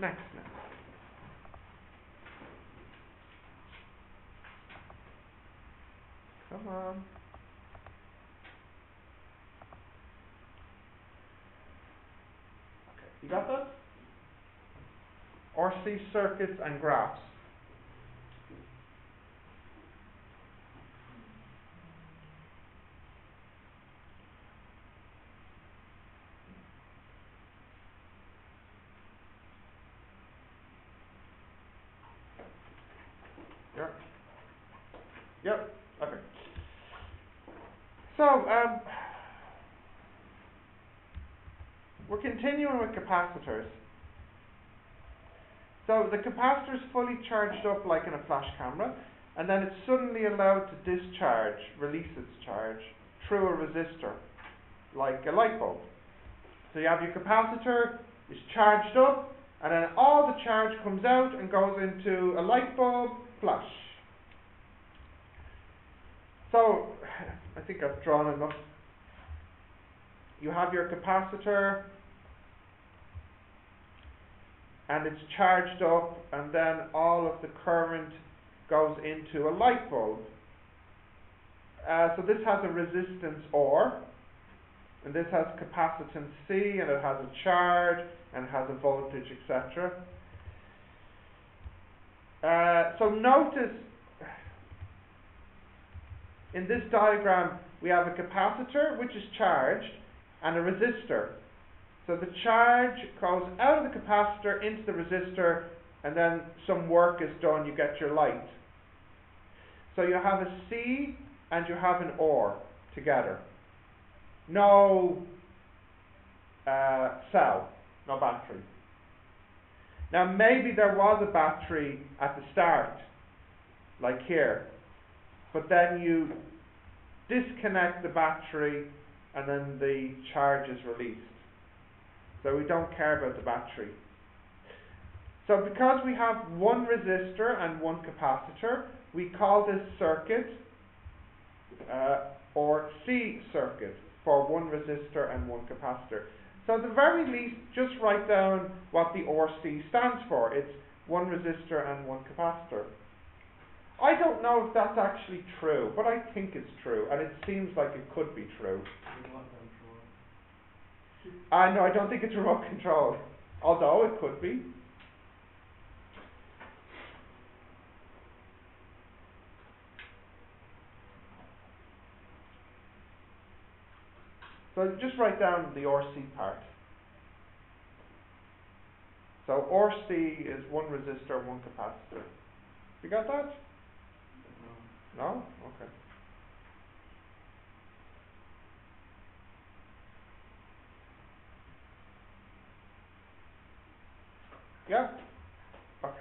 Next, next. Come on. Okay, you got that? RC circuits and graphs. Yep. Yep. Okay. So, um, we're continuing with capacitors. So the capacitor is fully charged up like in a flash camera, and then it's suddenly allowed to discharge, release its charge, through a resistor, like a light bulb. So you have your capacitor, is charged up, and then all the charge comes out and goes into a light bulb flash. So, I think I've drawn enough. You have your capacitor, and it's charged up, and then all of the current goes into a light bulb. Uh, so this has a resistance R, and this has capacitance C, and it has a charge, and has a voltage, etc. Uh, so notice in this diagram we have a capacitor which is charged and a resistor. So the charge goes out of the capacitor into the resistor and then some work is done, you get your light. So you have a C and you have an R together. No uh, cell, no battery. Now maybe there was a battery at the start, like here, but then you disconnect the battery and then the charge is released. So we don't care about the battery. So because we have one resistor and one capacitor, we call this circuit uh, or C circuit for one resistor and one capacitor. So at the very least, just write down what the RC stands for. It's one resistor and one capacitor. I don't know if that's actually true, but I think it's true, and it seems like it could be true. I uh, know, I don't think it's remote control, although it could be. So just write down the RC part. So RC is one resistor, one capacitor. You got that? No? no? Okay. Yeah? Okay.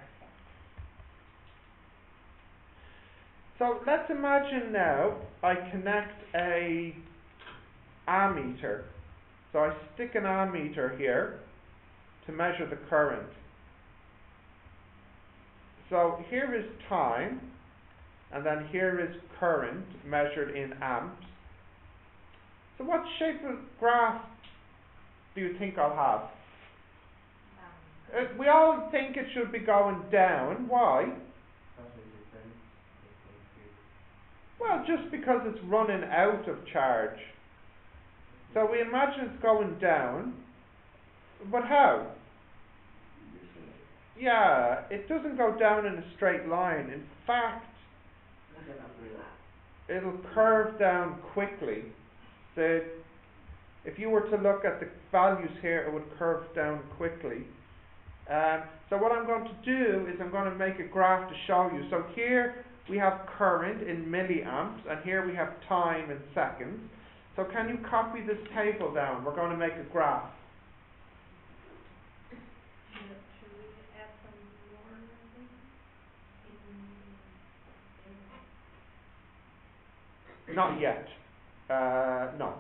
So let's imagine now I connect a ammeter. So I stick an ammeter here to measure the current. So here is time, and then here is current measured in amps. So what shape of graph do you think I'll have? Uh, we all think it should be going down. Why? Well, just because it's running out of charge. So we imagine it's going down. But how? Yeah, it doesn't go down in a straight line. In fact, it'll curve down quickly. The, if you were to look at the values here, it would curve down quickly. Um, so what I'm going to do is I'm going to make a graph to show you. So here we have current in milliamps, and here we have time in seconds. So can you copy this table down? We're going to make a graph. Not yet. Uh, no.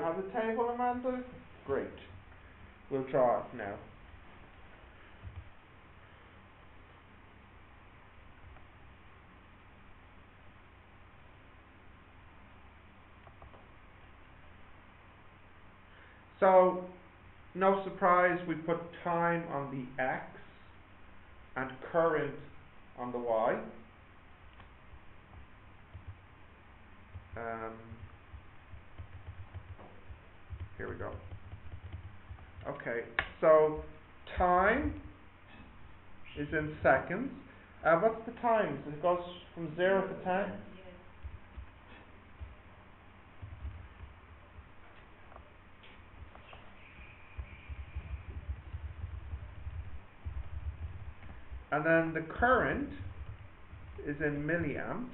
Have the table, Amanda? Great. We'll draw it now. So, no surprise, we put time on the x and current on the y. Um, here we go. Okay, so time is in seconds. Uh, what's the times? It goes from 0 to 10? And then the current is in milliamps.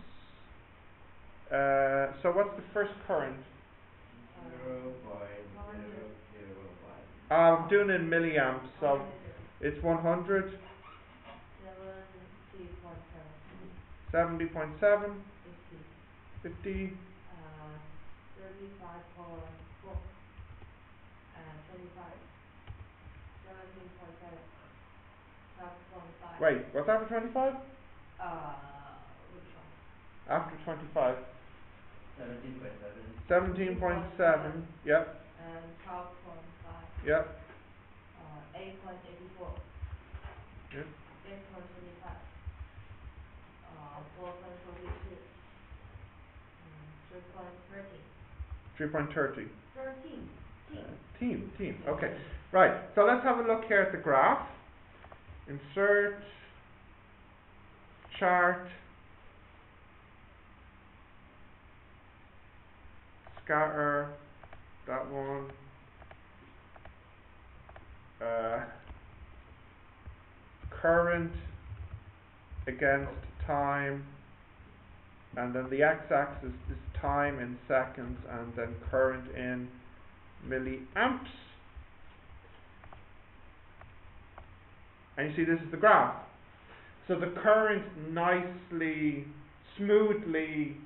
Uh, so what's the first current? Zero point zero zero one. I'm doing it in milliamps, so it's 100, Seventy point seven, fifty, 50, uh, thirty-five point four, and twenty-five. Seventeen point seven, twelve point five. wait, what's after 25? Uh, which one? After 25. Seventeen point seven. 17.7, yep, And twelve point five, yep, uh, eight point eighty-four. Yep. Eight point twenty-five. Uh, four point forty-two. Um, three point thirteen. 3.30. Thirteen, Uh, team, team, okay. Right, so let's have a look here at the graph. Insert, chart, scatter, that one. Uh, current against time, and then the x-axis is time in seconds, and then current in milliamps. And you see this is the graph. So the current nicely, smoothly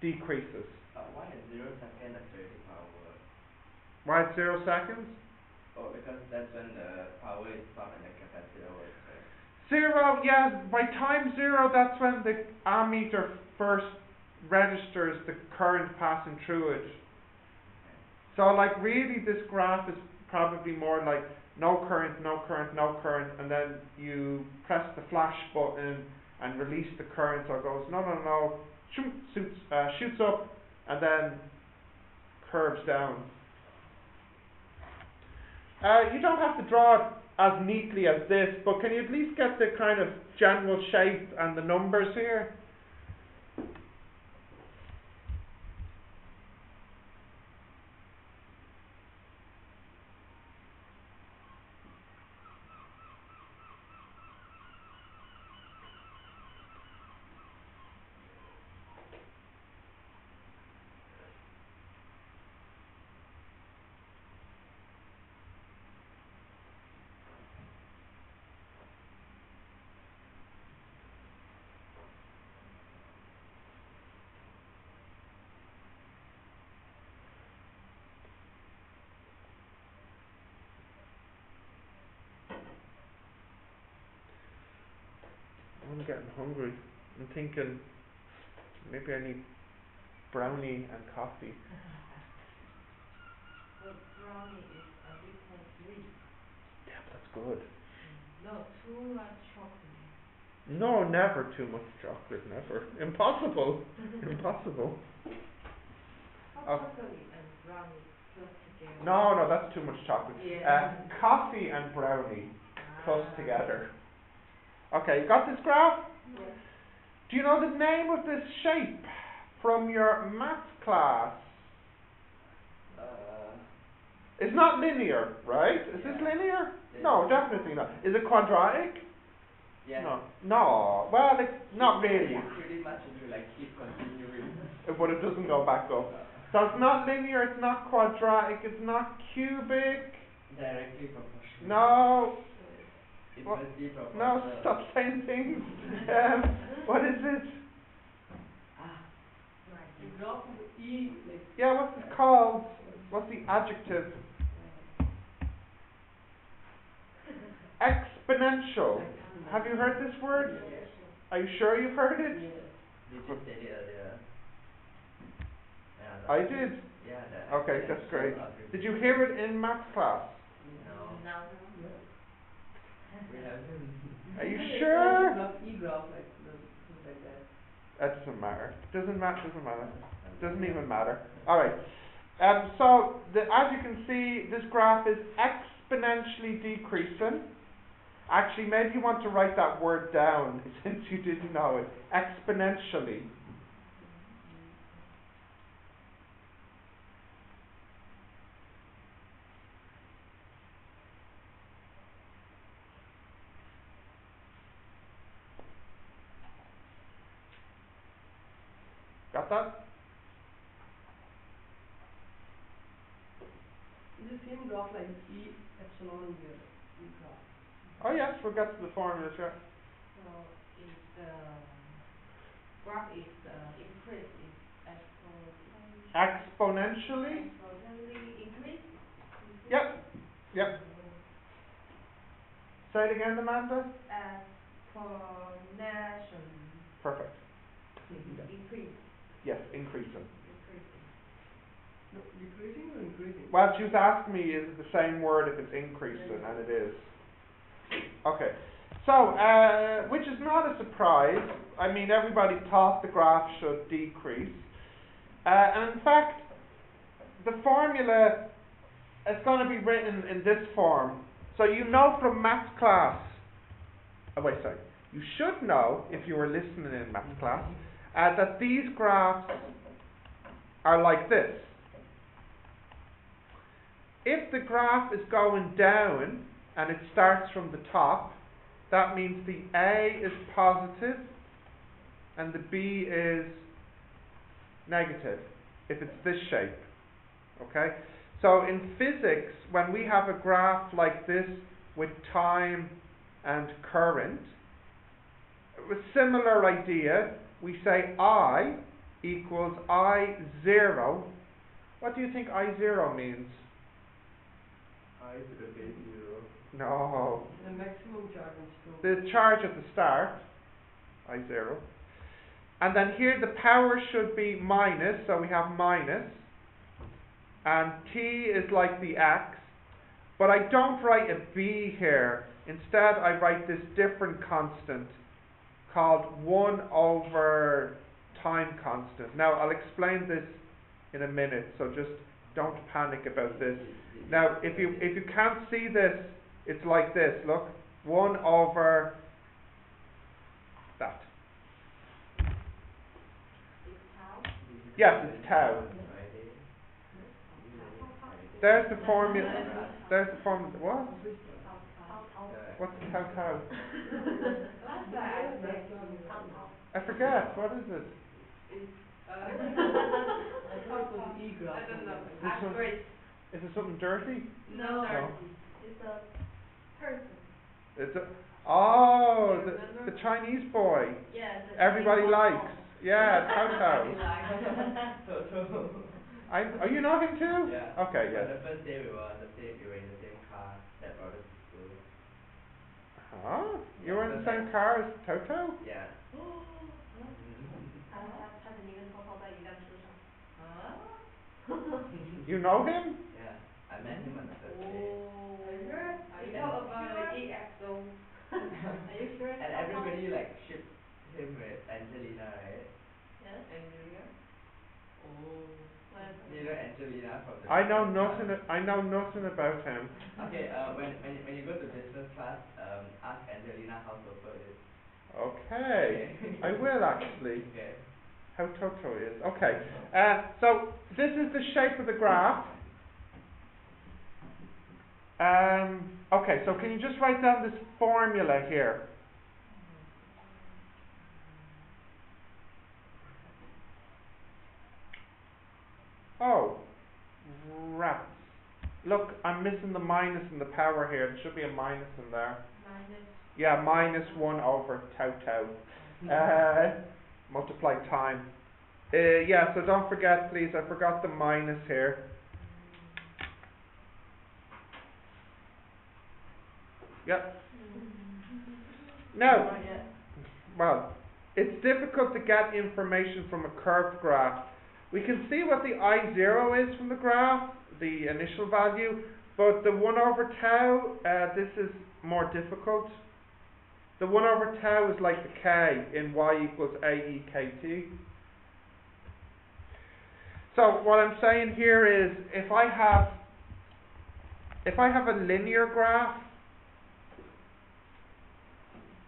decreases. Uh, why is zero second a thirty power? Why it's zero seconds? Oh, because that's when the power is and the capacitor was Zero, yeah, by time zero, that's when the ammeter first registers the current passing through it. So like really this graph is probably more like no current, no current, no current, and then you press the flash button and release the current, so it goes no, no, no, shoot, shoots, uh, shoots up, and then curves down. Uh, you don't have to draw it as neatly as this, but can you at least get the kind of general shape and the numbers here? I'm getting hungry. I'm thinking maybe I need brownie and coffee. The brownie is a point three. Yeah, but that's good. No, too much chocolate. No, never too much chocolate, never. Impossible. Impossible. How and brownie close together? No, no, that's too much chocolate. Yeah. Uh, coffee and brownie close Ah. together. Okay, you got this graph? Yes. Do you know the name of this shape from your math class? uh It's not linear, right? Is this linear? Yeah. No, definitely not. Is it quadratic? yeah. No. No. Well, it's not really. It's pretty much if you like keep continuing. But it doesn't go back up. So it's not linear, it's not quadratic, it's not cubic. directly proportional. No. It What? must be proportional. No, stop saying things. Um, what is it? Ah, Right. the graph of E like Yeah, what's it called? What's the adjective? Exponential. Have you heard this word? Are you sure you've heard it? Did you say it earlier? Yeah, I did. Okay, that's great. Did you hear it in maths class? No, Now. we haven't. Are you sure? E-graph, like, the, things like that. That doesn't matter. Doesn't matter. Doesn't matter. Doesn't even matter. All right. Um, so the, as you can see, this graph is exponentially decreasing. Actually, maybe you want to write that word down since you didn't know it. Exponentially. Got the same graph like E epsilon here? Oh yes, get to the formula, Yeah. So is the graph is uh, increase is exponentially. Exponentially. Exponentially increase? Yep. Yep. Say it again, Amanda. Exponentially Perfect. increase, Yes, increasing. increasing. No, decreasing or increasing? Well, she's asked me, is it the same word if it's increasing, and it is. Okay, so, uh, which is not a surprise. I mean, everybody thought the graph should decrease. Uh, and in fact, the formula is going to be written in this form. So you know from math class, oh wait, sorry. You should know, if you were listening in math class, that these graphs are like this. If the graph is going down and it starts from the top, that means the A is positive and the B is negative if it's this shape. Okay? So in physics, when we have a graph like this with time and current, a similar idea, we say I equals I zero. What do you think I zero means? I to the base zero. No. The maximum charge in stroke. The charge at the start, I zero. And then here the power should be minus, so we have minus. And t is like the x. But I don't write a b here. Instead, I write this different constant called 1 over time constant. Now, I'll explain this in a minute, so just don't panic about this. Now, if you if you can't see this, it's like this. Look, one over that. Yes, it's tau. There's the formula. There's the formula. What? What's tau tau? Last I said how how. I forget. What is it? I thought it was E-graph. Uh, I don't know. This one- Accurate. Is it something dirty? No. No. It's a person. It's a. Oh, the the Chinese boy. Yeah. the Everybody same likes. one. Yeah, tau tau. Everybody likes. Toto. I. Oh, you know him too? Yeah. Okay. On Yes. the first day we were on the same, we were in the same car that brought us to school. Ah, You were in the same car as Toto? Yeah. You know him? Yeah, I met him on the first day. I know about the Are you sure? And everybody like shipped him with Angelina, right? Yes. Angelina. Oh. What? You know from the I know nothing. I know nothing about him. Okay, uh, when, when, when you go to business class, um, ask Angelina how Toto is. Okay. I will actually. Okay. How Toto is. Okay. Uh, so this is the shape of the graph. Um, okay, so can you just write down this formula here? Oh, rats. Look, I'm missing the minus and the power here. There should be a minus in there. Minus. Yeah, minus 1 over tau tau. uh, multiply time. Uh, yeah, so don't forget, please, I forgot the minus here. Yep. Now, well, it's difficult to get information from a curved graph we can see what the I zero is from the graph, the initial value, but the one over tau, uh, this is more difficult. The one over tau is like the k in y equals a e k t. So what I'm saying here is, if I have, if I have a linear graph,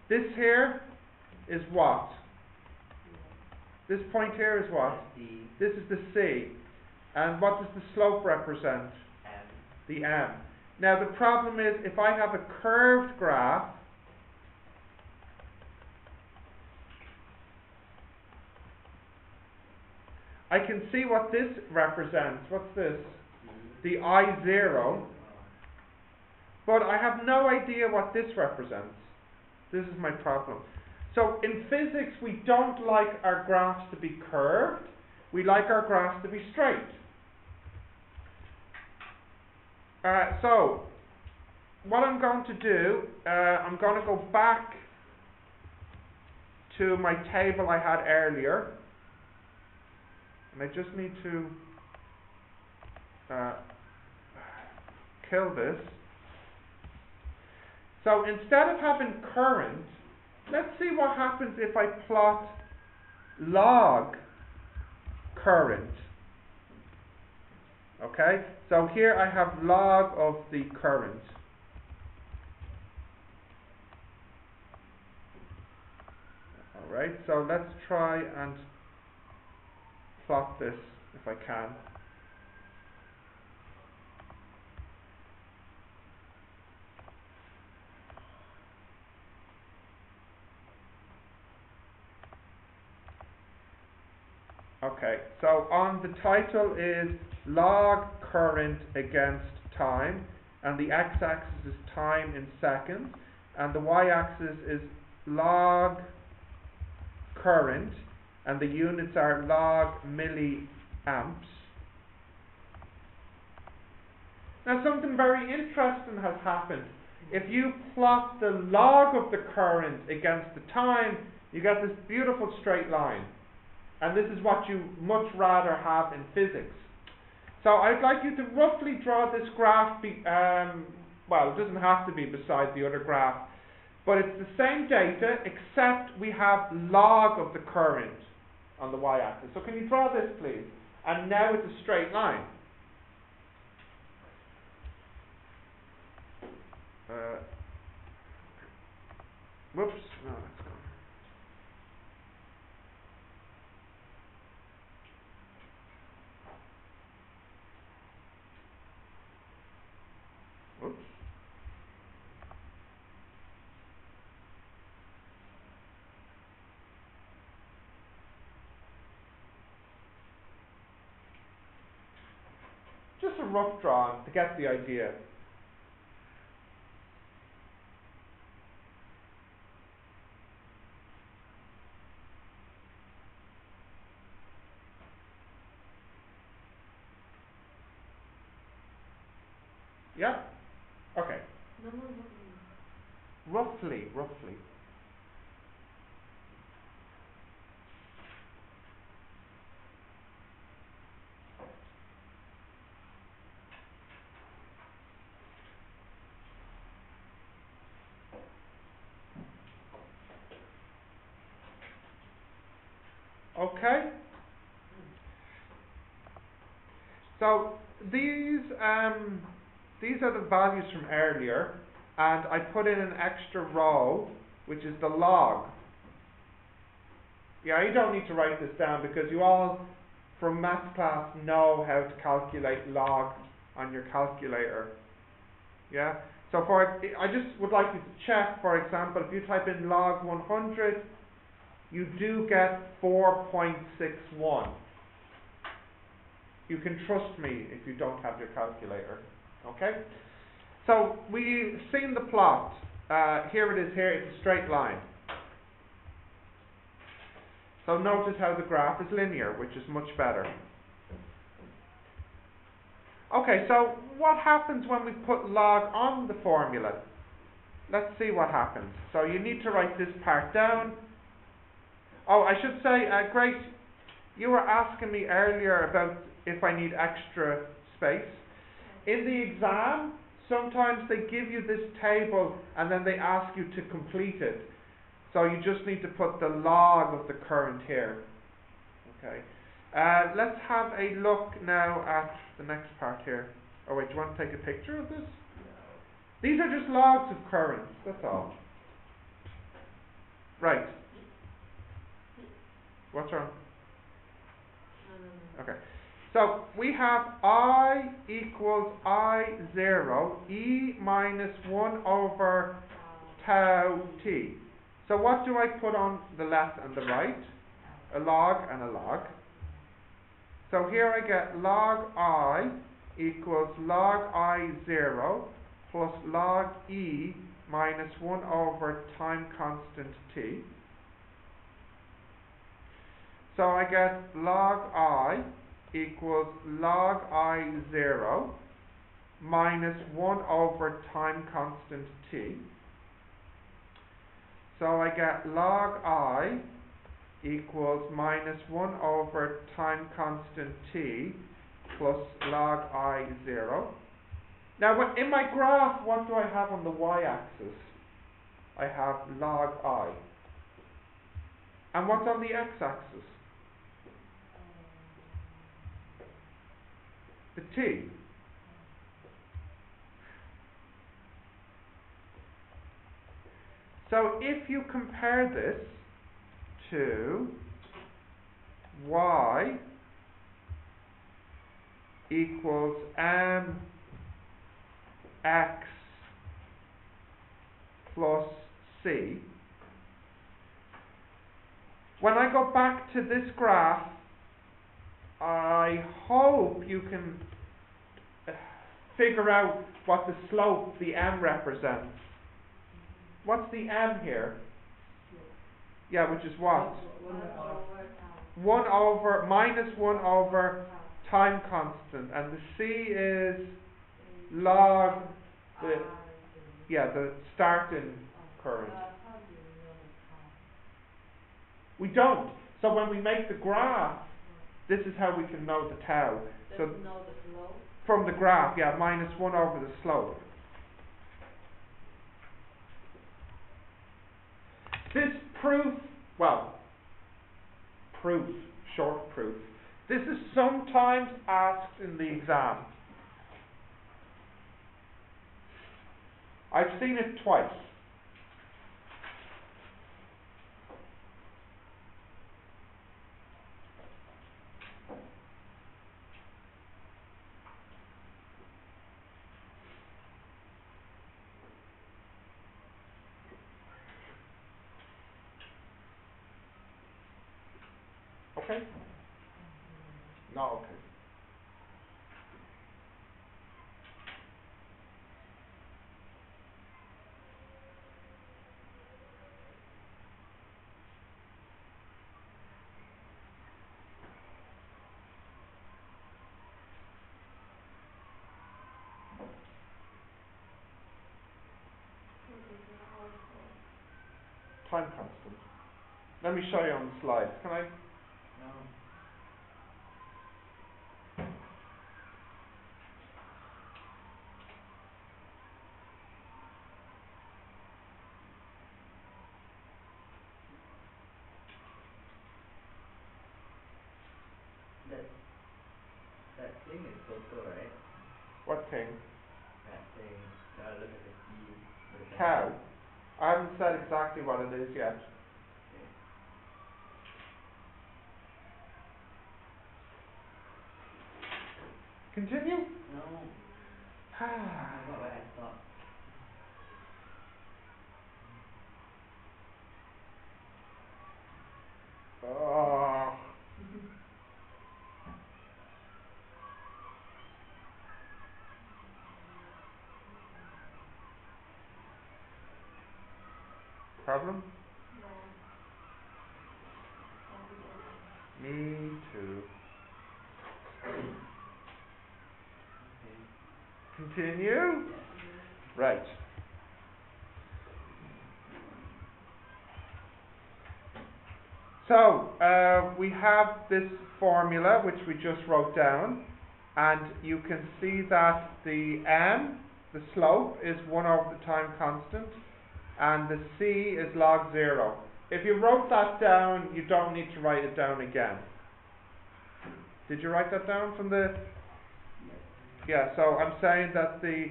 this here is what? This point here is what? The This is the C. And what does the slope represent? M. The M. Now the problem is if I have a curved graph, I can see what this represents. What's this? Mm-hmm. The I zero. But I have no idea what this represents. This is my problem. So in physics, we don't like our graphs to be curved. We like our graphs to be straight. Uh, so, what I'm going to do, uh, I'm going to go back to my table I had earlier. And I just need to uh, kill this. So instead of having current, let's see what happens if I plot log current. Okay, so here I have log of the current. Alright, so let's try and plot this if I can. Okay, so on the title is log current against time, and the x-axis is time in seconds, and the y-axis is log current, and the units are log milliamps. Now something very interesting has happened. If you plot the log of the current against the time, you get this beautiful straight line. And this is what you much rather have in physics. So I'd like you to roughly draw this graph, be, um, well, it doesn't have to be beside the other graph, but it's the same data except we have log of the current on the y-axis. So can you draw this please? And now it's a straight line. Uh, whoops, no, that's gone. Whoops. Just a rough drawing to get the idea. Yeah? Okay. Roughly, roughly. Okay. So these um, these are the values from earlier, and I put in an extra row, which is the log. Yeah, you don't need to write this down because you all from math class know how to calculate log on your calculator. Yeah. So for I just would like you to check, for example, if you type in log 100, you do get 4.61. You can trust me if you don't have your calculator. Okay? So we've seen the plot. Uh, here it is here, it's a straight line. So notice how the graph is linear, which is much better. Okay, so what happens when we put log on the formula? let's see what happens. So you need to write this part down. Oh, I should say, uh, Grace, you were asking me earlier about if I need extra space. In the exam, sometimes they give you this table and then they ask you to complete it. So you just need to put the log of the current here. Okay. Uh, let's have a look now at the next part here. Oh wait, do you want to take a picture of this? No. These are just logs of currents, that's all. Right. What's wrong? Um, okay. So we have I equals I zero, E minus one over tau t. So what do I put on the left and the right? A log and a log. So here I get log I equals log I zero plus log E minus one over time constant t. So I get log I equals log I zero minus one over time constant t. So I get log I equals minus one over time constant t plus log I zero. Now in my graph, what do I have on the y-axis? I have log I. And what's on the x-axis? The t. So if you compare this to y equals m x plus c, when I go back to this graph, I hope you can uh, figure out what the slope, the m represents. What's the m here? Yeah, which is what? One 1 over, minus 1 over time constant. And the c is log, the, yeah, the starting current. We don't. So when we make the graph, this is how we can know the tau. So from the graph, yeah, minus 1 over the slope. This proof, well, proof, short proof. This is sometimes asked in the exam. I've seen it twice. Okay? No, okay. Time constant. Let me show you on the slide. Can I? No. That, that thing is total, right? What thing? That thing, now look at the T. look at Cow. the- I haven't said exactly what it is yet. Okay. Continue? No, I forgot where I stopped. oh. Problem? continue. Right. So, uh, we have this formula which we just wrote down and you can see that the m, the slope, is 1 over the time constant and the c is log 0. If you wrote that down, you don't need to write it down again. Did you write that down from the yeah, so I'm saying that the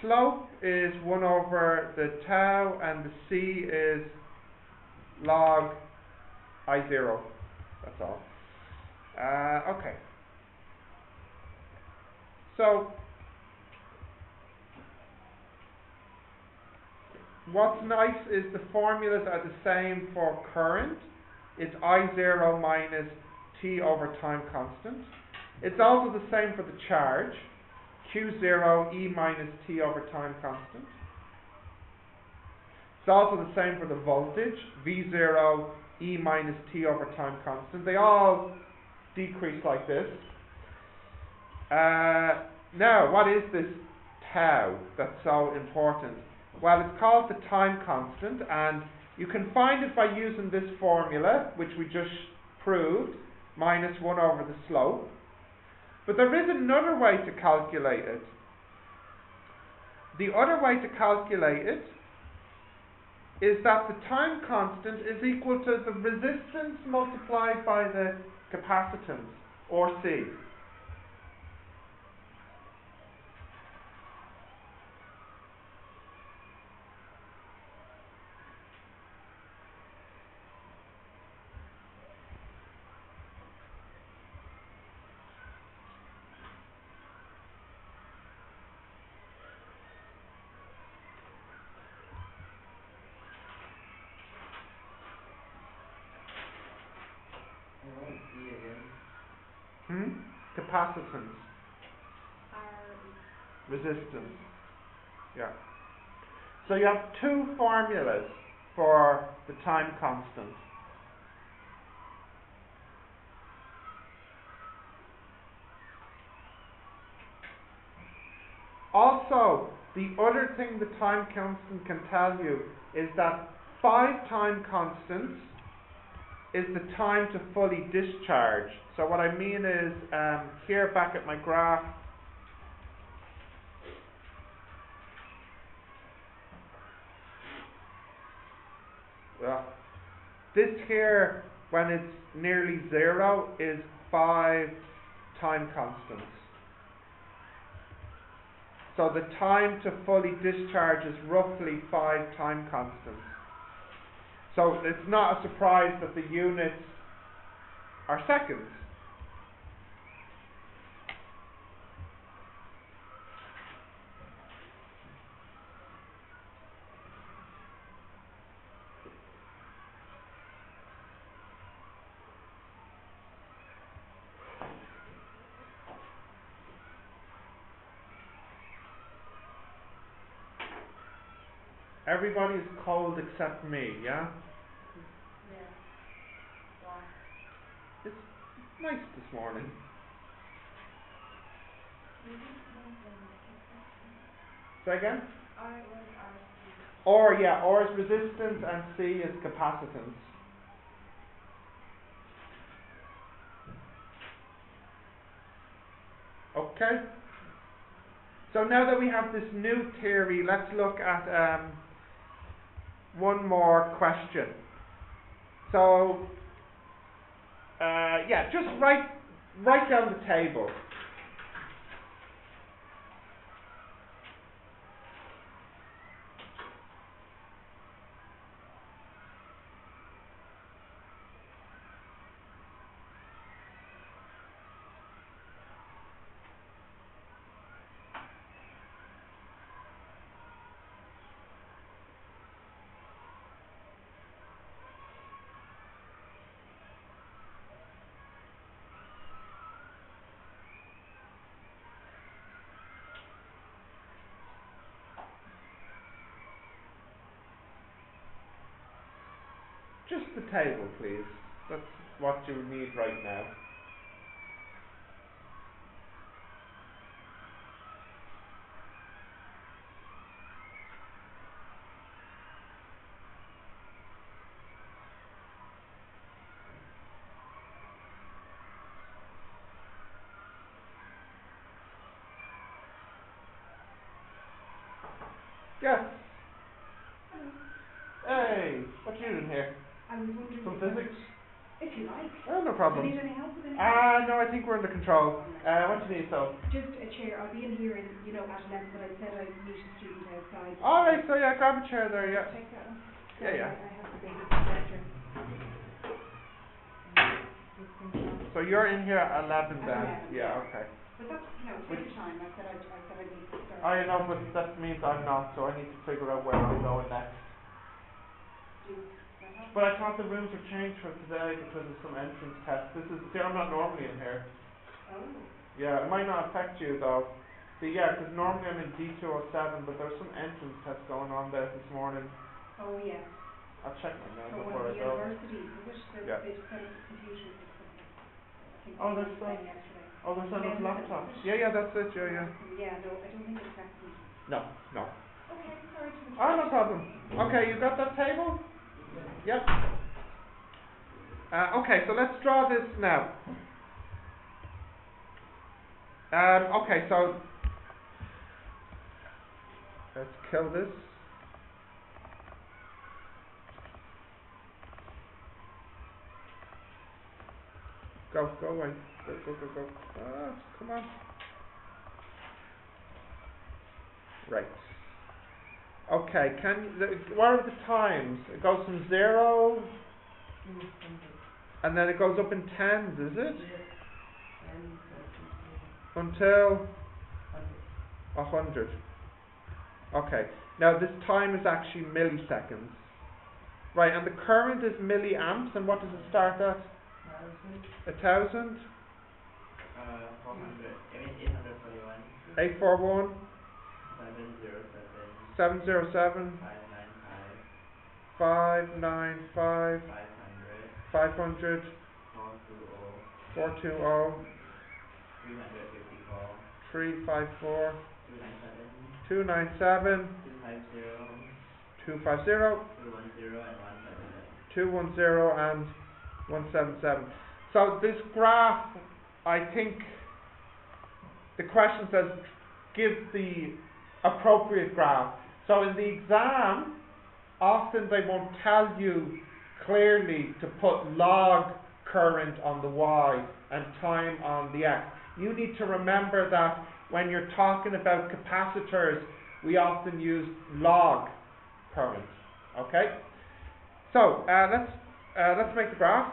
slope is 1 over the tau, and the c is log I0. That's all. Uh, okay. So, what's nice is the formulas are the same for current. It's I0 minus T over time constant. It's also the same for the charge. Q0 E minus T over time constant. It's also the same for the voltage. V0 E minus T over time constant. They all decrease like this. Uh, now, what is this tau that's so important? Well, it's called the time constant, and you can find it by using this formula, which we just proved, minus 1 over the slope. But there is another way to calculate it. The other way to calculate it is that the time constant is equal to the resistance multiplied by the capacitance, RC. And what is C again? Hmm? Are resistance. Yeah. So you have two formulas for the time constant. Also, the other thing the time constant can tell you is that five time constants is the time to fully discharge. So what I mean is, um, here back at my graph, well, this here, when it's nearly zero, is five time constants. So the time to fully discharge is roughly five time constants. So it's not a surprise that the units are seconds. Everybody is cold except me, yeah? yeah. Why? It's nice this morning. Say again? R was R C. Or, yeah, R is resistance and C is capacitance. Okay? So now that we have this new theory, let's look at um, one more question. So, uh, yeah, just write, write down the table. Just the table, please. That's what you need right now. Yes. Hey, what you doing here? I was wondering. Some if- physics? If you Oh, Do you need any help with anything? Ah, no, I think we're under control. Uh, what do you need, so? Just a chair, I'll be in here in, you know, at eleven, but I said I'd meet a student outside. Alright, so yeah, grab a chair there, yeah. Take that one. Yeah, yeah. I have biggest projector. So you're in here at eleven then? 11, Yeah, okay. But that's, you know, take your time, I said I'd, I said I'd meet the start. I know, but that means I'm not, so I need to figure out where I'm going next. Do? But I thought the rooms were changed for today because of some entrance tests. This is, see, I'm not normally in here. Oh, Yeah, it might not affect you though. See, yeah, 'cause normally I'm in D two oh seven, but there's some entrance tests going on there this morning. oh, yes. I'll check my mail before I go. universities, is it? They're, Yeah. they just set up the computers or something. I think Oh, they that's were right. saying yesterday. Oh, there's enough laptops. Yeah, yeah, that's it, yeah, yeah. Yeah, no, I don't think it's that. No, no. Okay, sorry to Oh, no problem. Okay, you got that table? Yep. Uh, okay, so let's draw this now. Um, okay, so let's kill this. Go, go away. Go, go, go, go. Ah, come on. Right. Okay, can the- what are the times? It goes from zero and then it goes up in tens, is it? Until a hundred. Okay. Now this time is actually milliseconds. Right, and the current is milliamps, and what does it start at? A thousand? Uh, four hundred, I mean eight hundred forty-one, Eight four one seven zero seven, zero seven five nine five, five hundred, four two two oh three five four two nine seven, two five zero, two zero one zero, and one seven seven. two one zero and one seven seven. So this graph, I think, the question says give the appropriate graph. So in the exam, often they won't tell you clearly to put log current on the y and time on the x. You need to remember that when you're talking about capacitors, we often use log current. Okay? So uh, let's uh, let's make the graph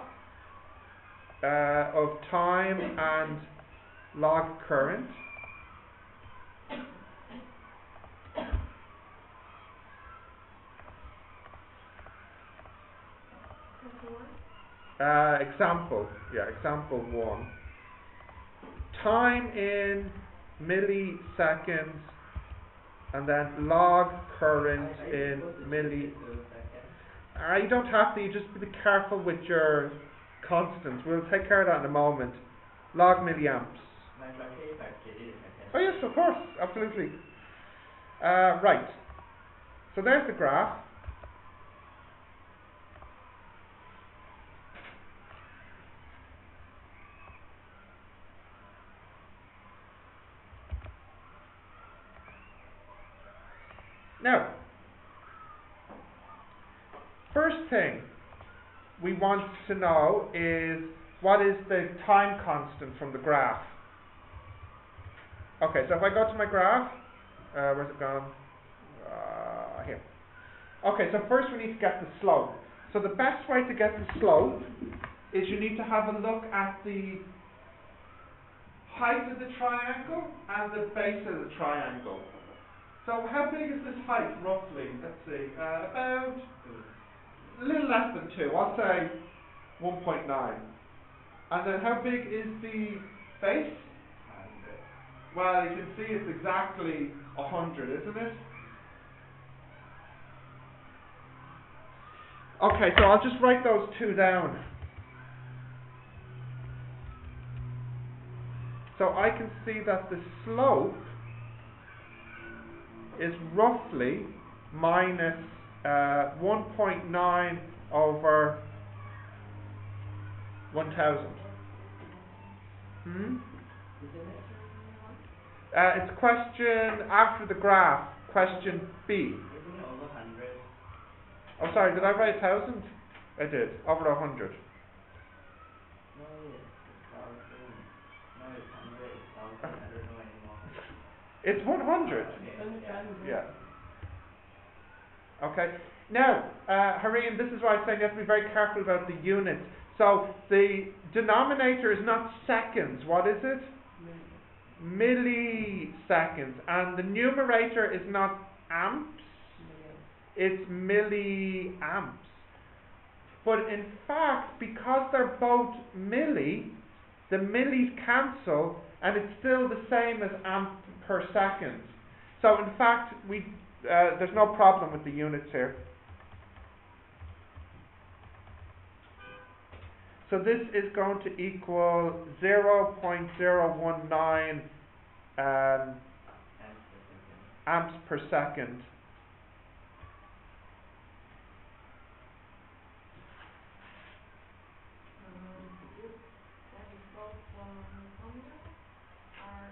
uh, of time and log current. Uh, example, yeah, example one. Time in milliseconds, and then log current in milli. You don't have to. You just be careful with your constants. We'll take care of that in a moment. Log milliamps. I I. Oh yes, of course, absolutely. Uh, right. So there's the graph. Now, first thing we want to know is what is the time constant from the graph? Okay, so if I go to my graph, uh, where's it gone? Uh, here. Okay, so first we need to get the slope. So the best way to get the slope is you need to have a look at the height of the triangle and the base of the triangle. So how big is this height roughly? Let's see, uh, about a little less than two. I'll say 1.9. And then how big is the base? Well, you can see it's exactly hundred, isn't it? Okay, so I'll just write those two down. So I can see that the slope is roughly minus, uh, 1.9 over 1000. Hmm? Uh, it's question after the graph, question B. Oh, sorry, did I write 1000? I did, over 100. It's one hundred. Okay, Yeah. Okay. Now, uh, Harim, this is why I'm saying you have to be very careful about the units. So the denominator is not seconds. What is it? Milliseconds. And the numerator is not amps. It's milliamps. But in fact, because they're both milli, the millis cancel, and it's still the same as amp per second. So in fact, we uh, there's no problem with the units here. So this is going to equal 0.019 um, amps per second. That is both from hundred or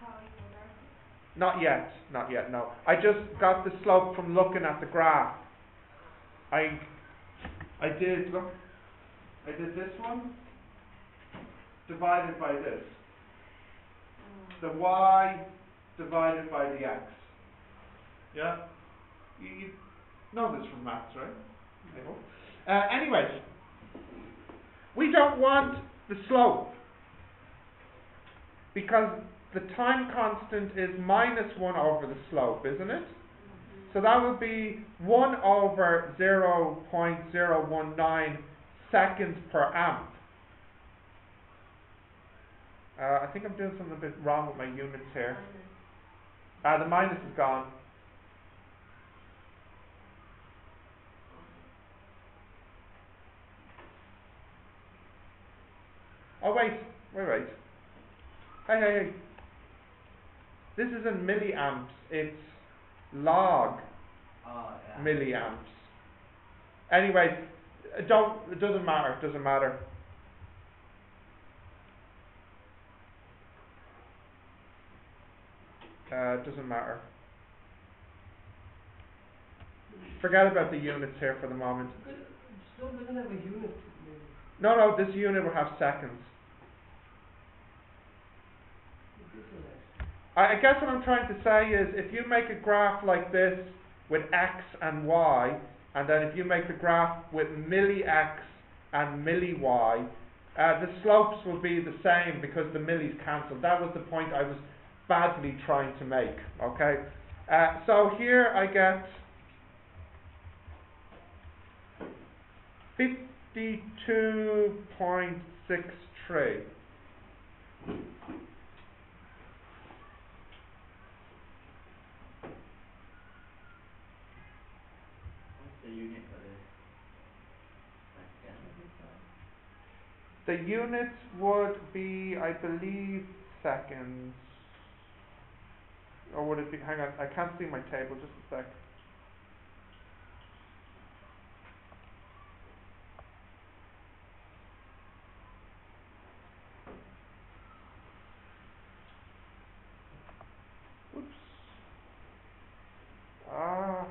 how you learn it? Not yet, not yet, no. I just got the slope from looking at the graph. I, I did, look, I did this one, divided by this. The y divided by the x. Yeah? You, you know this from maths, right? Uh, anyway, we don't want the slope because the time constant is minus 1 over the slope, isn't it? So that would be 1 over 0.019 seconds per amp. Uh, I think I'm doing something a bit wrong with my units here. Ah, the minus is gone. Oh wait, wait, wait. Hey, hey, hey. This isn't milliamps, it's log Oh, yeah. milliamps. Anyway, uh, don't, it doesn't matter, it doesn't matter. Uh, it doesn't matter. Forget about the units here for the moment. Slope doesn't have a unit. No, no, this unit will have seconds. I, I guess what I'm trying to say is if you make a graph like this with x and y, and then if you make the graph with milli x and milli y, uh, the slopes will be the same because the milli's cancel. That was the point I was badly trying to make, okay? Uh, so here I get 52.63. unit for this? The units would be, I believe, seconds. Or would it be, hang on, I can't see my table, just a sec. Oops. Ah.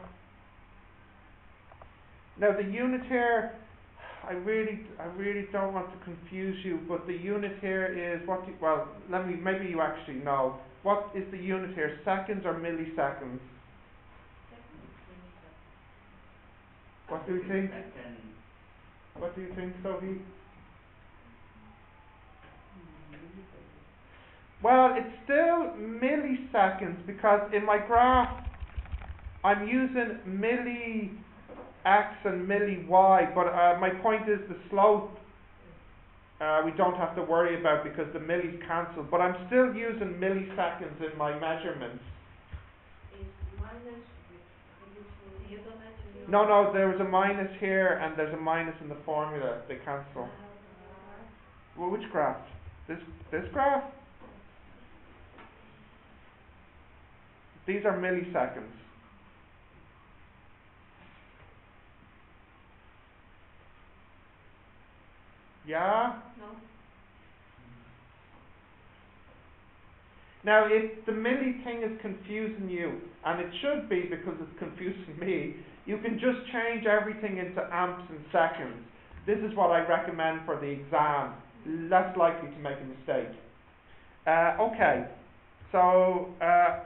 Now the unit here, I really, I really don't want to confuse you, but the unit here is what? Well, let me. Maybe you actually know. What is the unit here? Seconds or milliseconds? Seconds. What do you think? What do you think, Sophie? Well, it's still milliseconds because in my graph I'm using milli x and milli y, but uh, my point is the slope uh, we don't have to worry about because the millis cancelled, But I'm still using milliseconds in my measurements. No, no, there was a minus here and there's a minus in the formula. They cancel. Well, which graph? This this graph? These are milliseconds. Yeah? No, Now, if the milli thing is confusing you, and it should be because it's confusing me, you can just change everything into amps and seconds. This is what I recommend for the exam. Less likely to make a mistake. Uh, okay, so uh,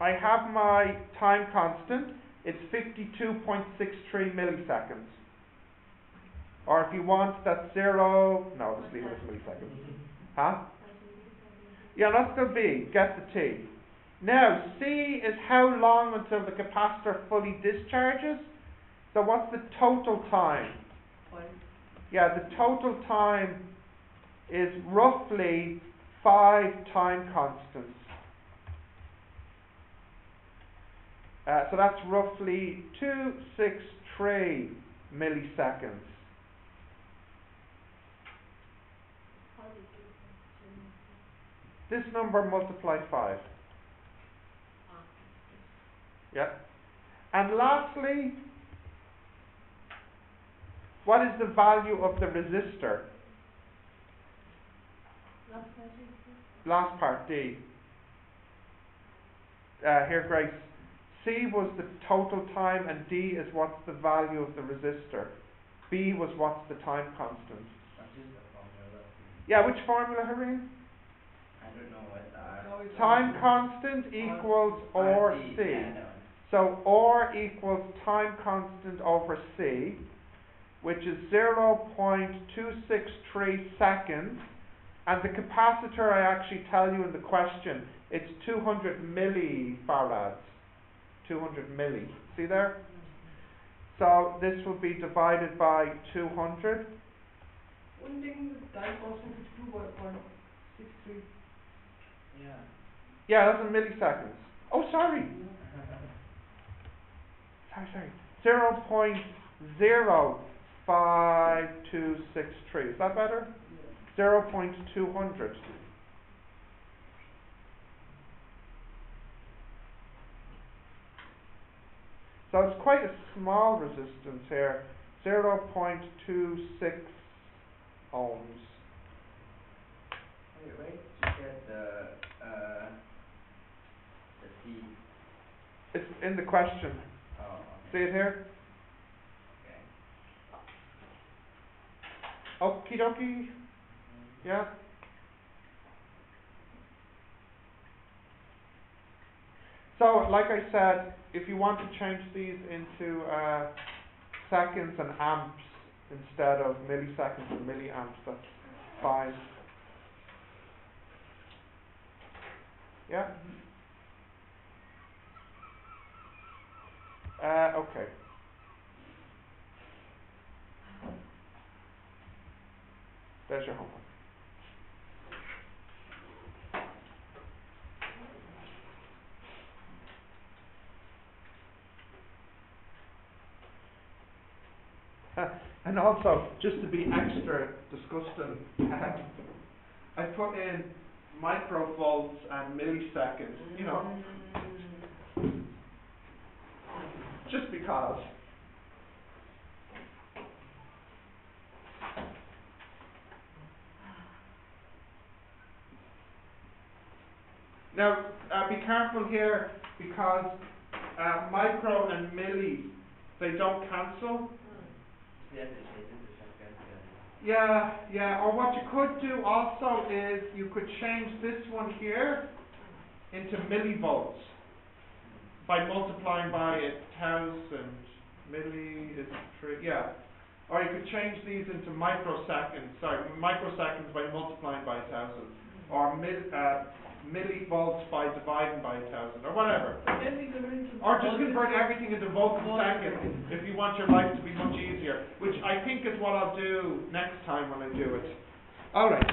I have my time constant. It's 52.63 milliseconds. Or if you want, that's zero. No, just leave it as milliseconds. Huh? Yeah, that's the B. Get the T. Now, C is how long until the capacitor fully discharges. So what's the total time? Yeah, the total time is roughly five time constants. Uh, so that's roughly 263 milliseconds. This number multiply 5. Yeah. And lastly, what is the value of the resistor? Last part, D. Uh, here, Grace. C was the total time, and D is what's the value of the resistor. B was what's the time constant. What is the formula? Yeah, which formula, Hareen? Time constant equals R C, So R equals time constant over C, which is 0.263 seconds. And the capacitor, I actually tell you in the question, it's 200 millifarads. 200 milli. See there? So this will be divided by 200. The time constant is 2.63. Yeah. Yeah, that's in milliseconds. Oh, sorry. Sorry, sorry. Zero point zero five two six three. Is that better? Zero point two hundred. So it's quite a small resistance here. Zero point two six ohms. Hey, you get the, uh, uh, the C? It's in the question. Oh, See okay. it here? Okay. Okie dokie. Yeah. So, like I said, if you want to change these into uh, seconds and amps instead of milliseconds and milliamps, that's fine. Yeah. Uh, okay. There's your homework. and also, just to be extra disgusting, I put in microvolts and milliseconds, you know, just because. Now, uh, be careful here because uh, micro and milli, they don't cancel. Yeah, the shade in the second, yeah. Yeah, or what you could do also is you could change this one here into millivolts by multiplying by a thousand. Milli is three, yeah. Or you could change these into microseconds, sorry, microseconds by multiplying by a thousand. Or mil, uh, millivolts by dividing by a thousand, or whatever. Then we convert into. Or just convert everything into volts per second if you want your life to be much easier, which I think is what I'll do next time when I do it. Alright.